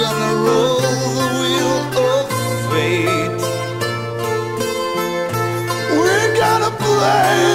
gonna roll the wheel of fate. We're gonna play.